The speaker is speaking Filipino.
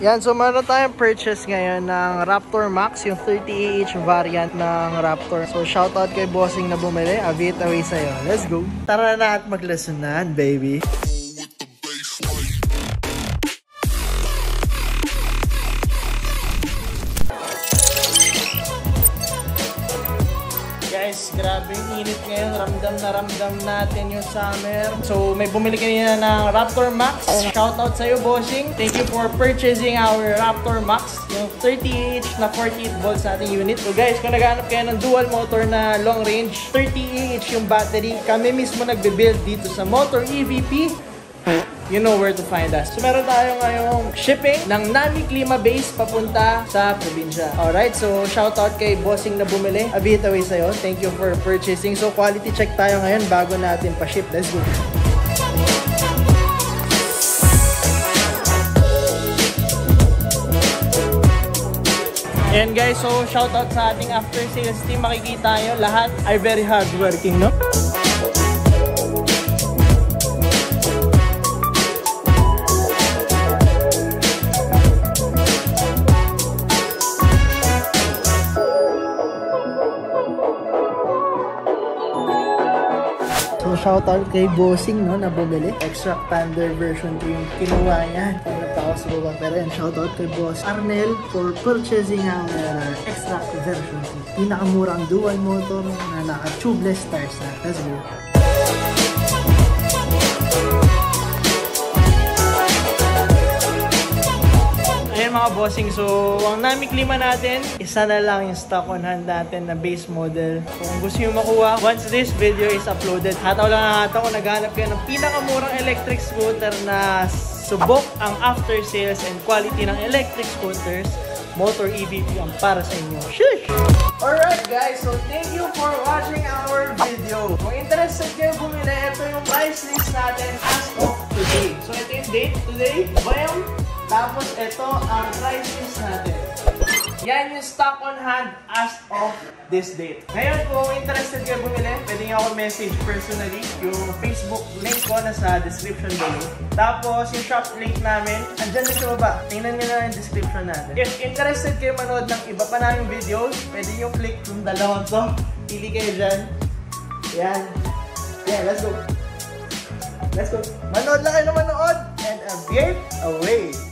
Yan, so meron tayong purchase ngayon ng Raptor Max, yung 30AH variant ng Raptor. So shoutout kay bossing na bumili. Avit away sa'yo. Let's go. Tara na at maglasunan, baby. Guys, grabe yung init ngayon. Ramdam na ramdam natin yung summer. So, may bumili kanina ng Raptor Max. Shoutout sa'yo, bossing. Thank you for purchasing our Raptor Max. Yung 30H na 48 volts nating unit. So guys, kung naghanap kayo ng dual motor na long range, 30AH yung battery. Kami mismo nagbe-build dito sa Motor EVP you know where to find us. So meron tayo ngayong shipping ng Nami Klima Base papunta sa probinsya. Alright, so shoutout kay bossing na bumili. Abit away sa'yo. Thank you for purchasing. So quality check tayo ngayon bago natin pa-ship. Let's go. Ayan guys, so shoutout sa ating after sales team. Makikita nyo, lahat ay very hardworking, no? So, shoutout kay Bossing, no, na bumili. Extract Thunder version 2 yung kinuha niya. Nagtakas ko ba? Pero yan, shoutout kay Boss Arnel for purchasing ang uh, Extract version 2. Pinakamurang dual motor na naka-tubeless tires na. Let's go. Mga bossing, so ang Nami Klima natin, isa na lang yung stock on hand natin na base model. Kung gusto nyo makuha, once this video is uploaded, hataw lang ang hataw kung naghanap kayo ng pinakamurang electric scooter na subok ang after sales and quality ng electric scooters, Motor EVP ang para sa inyo. Shush! Alright guys, so thank you for watching our video. Kung interested kayo bumili, ito yung price list natin as of today. So ito yung date today, bam! Tapos ito ang price list natin. Yan yung stock on hand as of this date. Ngayon, kung interested kayo bumili, pwede nyo ako message personally. Yung Facebook link ko nasa description below. Tapos, yung shop link namin, andyan din sa baba. Tingnan nyo na yung description natin. If interested kayo manood ng iba pa namin videos, pwede nyo click yung dalawang to. Pili kayo dyan. Yan. Yeah, let's go. Let's go. Manood lang kayo na manood. And a beer away.